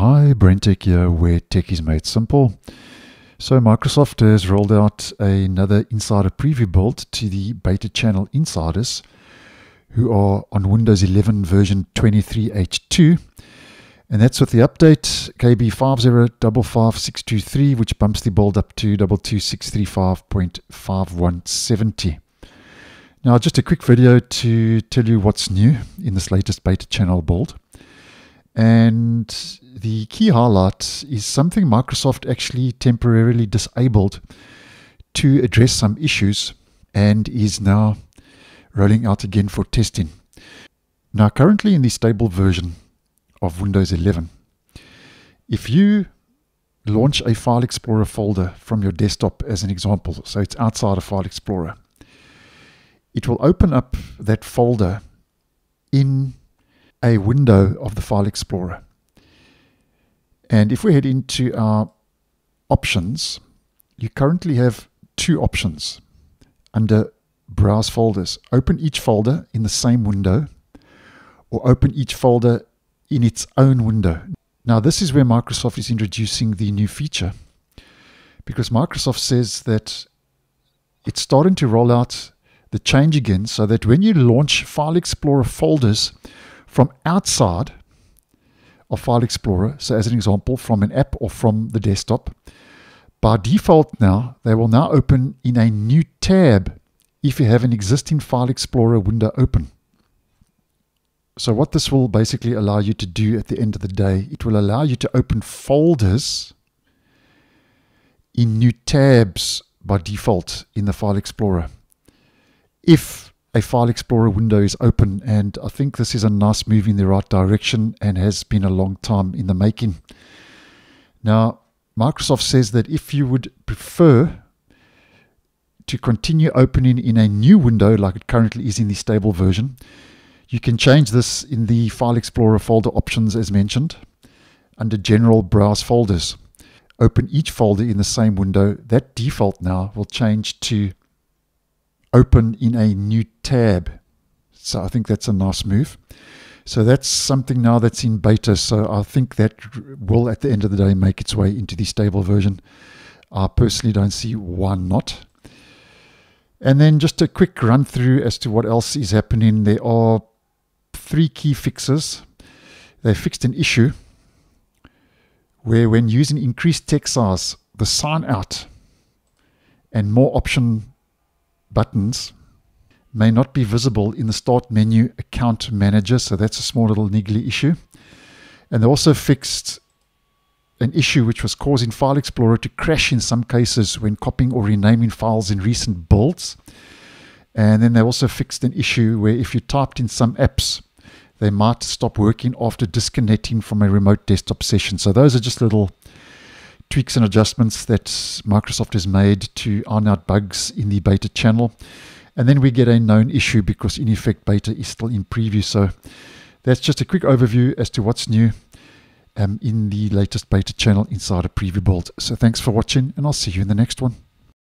Hi, BrenTech here, where tech is made simple. So Microsoft has rolled out another insider preview build to the beta channel insiders who are on Windows 11 version 23H2. And that's with the update KB5055623, which bumps the build up to 22635.5170. Now, just a quick video to tell you what's new in this latest beta channel build. And the key highlight is something Microsoft actually temporarily disabled to address some issues and is now rolling out again for testing. Now, currently in the stable version of Windows 11, if you launch a File Explorer folder from your desktop as an example, so it's outside of File Explorer, it will open up that folder in a window of the File Explorer. And if we head into our options, you currently have two options under Browse Folders. Open each folder in the same window or open each folder in its own window. Now, this is where Microsoft is introducing the new feature because Microsoft says that it's starting to roll out the change again so that when you launch File Explorer folders from outside of File Explorer, so as an example, from an app or from the desktop, by default now, they will now open in a new tab if you have an existing File Explorer window open. So what this will basically allow you to do at the end of the day, it will allow you to open folders in new tabs by default in the File Explorer. If a File Explorer window is open, and I think this is a nice move in the right direction and has been a long time in the making. Now, Microsoft says that if you would prefer to continue opening in a new window like it currently is in the stable version, you can change this in the File Explorer folder options as mentioned under General Browse Folders. Open each folder in the same window. That default now will change to open in a new tab. So I think that's a nice move. So that's something now that's in beta. So I think that will, at the end of the day, make its way into the stable version. I personally don't see why not. And then just a quick run through as to what else is happening. There are three key fixes. They fixed an issue where when using increased text size, the sign out and more option buttons may not be visible in the Start menu Account Manager. So that's a small little niggly issue. And they also fixed an issue which was causing File Explorer to crash in some cases when copying or renaming files in recent builds. And then they also fixed an issue where if you typed in some apps, they might stop working after disconnecting from a remote desktop session. So those are just little tweaks and adjustments that Microsoft has made to iron out bugs in the beta channel. And then we get a known issue because in effect beta is still in preview. So that's just a quick overview as to what's new um, in the latest beta channel inside a preview build. So thanks for watching and I'll see you in the next one.